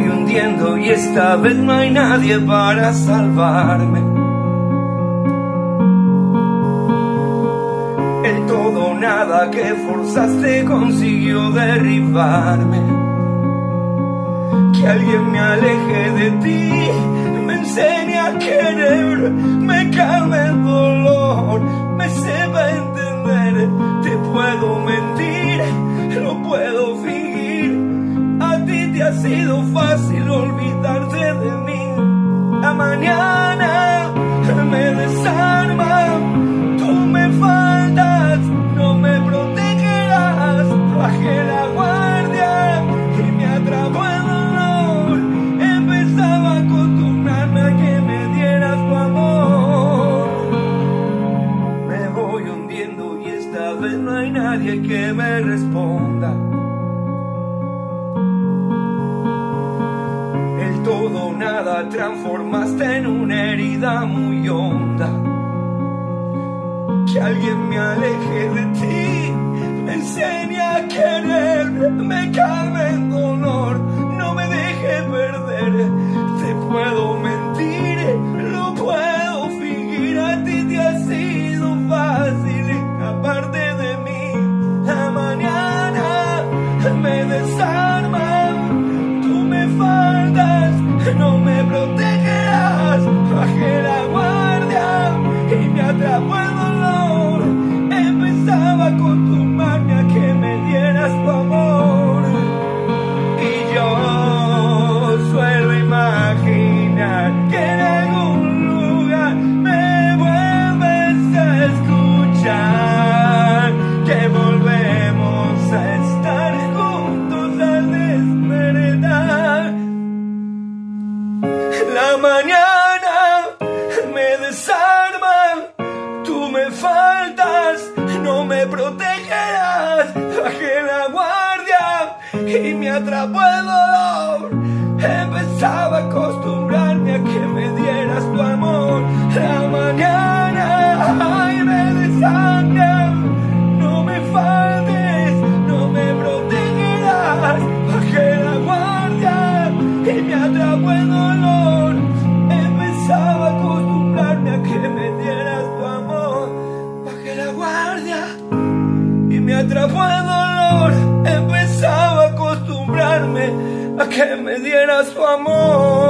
y esta vez no hay nadie para salvarme. El todo nada que forzaste consiguió derribarme. Que alguien me aleje de ti, me enseñe a querer, me calme el dolor, ha sido fácil olvidarte de mí. A mañana me desarma, tú me faltas, no me protegerás. Bajé la guardia y me atrapó el dolor. Empezaba a acostumbrarme a que me dieras tu amor. Me voy hundiendo y esta vez no hay nadie que me responda. Nada transformaste en una herida muy honda. Que alguien me aleje de ti, me enseñe a querer, me calme el dolor, no me deje perder. Te puedo mentir, lo puedo fingir, a ti te ha sido fácil escaparte de mí. A mañana me me faltas, no me protegerás. Bajé la guardia y me atrapó el dolor. Empezaba a acostumbrarme a que me dieras tu amor. Me atrapó el dolor. Empezaba a acostumbrarme a que me dieras tu amor.